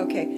Okay.